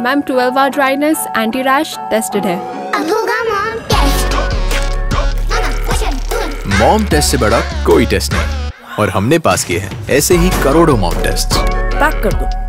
Ma'am 12 hour dryness anti rash tested है अब होगा मॉम टेस्ट मॉम टेस्ट से बड़ा कोई टेस्ट नहीं। और हमने पास किए हैं। ऐसे ही करोड़ों मॉम टेस्ट पैक कर दो।